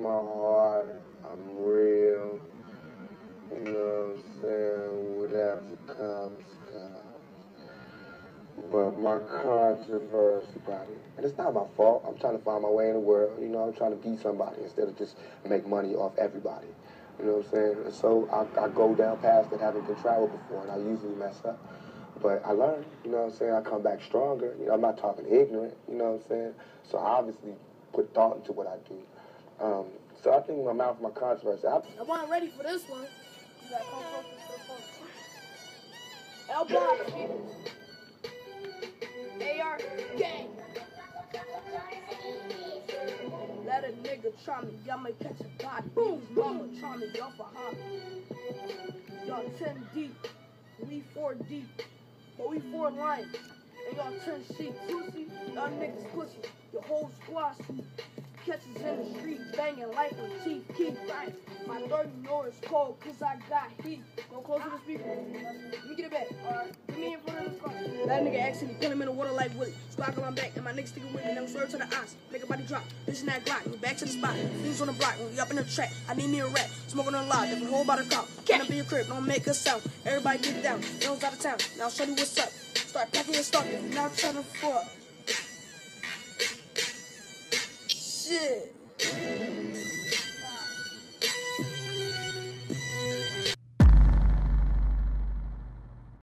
my heart. I'm real. You know what I'm saying? Whatever comes, comes. But my controversy it, and it's not my fault. I'm trying to find my way in the world. You know, I'm trying to be somebody instead of just make money off everybody. You know what I'm saying? And so I, I go down past it, having been traveled before, and I usually mess up. But I learn, you know what I'm saying? I come back stronger. You know, I'm not talking ignorant, you know what I'm saying? So I obviously put thought into what I do. Um, so I think my mouth, my controversy. I, I wasn't ready for this one. You gotta. AR gang. Let a nigga try me, y'all may catch a body. Boom, mama, try me, y'all for hobby. Y'all 10 deep, we 4 deep, but we 4 lines. And y'all 10 sheep, pussy, y'all niggas pussy. Your whole squad catches in the street, banging like a Chief Keef right. My 30 know it's cold, cause I got heat. Go close to the speaker. Let me get it back. Alright. Me in front of the car. That nigga actually put him in the water like Willie. Squawk on my back, and my nigga sticking with me. Never swerve to the eyes. Make a body drop. Bitch in that Glock. We back to the spot. Things on the block. We up in the track. I need me a rat. Smoking on loud. Different whole body cop. Can't be a crib. Don't make a sound. Everybody get down. Young's out of town. Now show you what's up. Start packing your stuff. Now trying to fuck. 是嗯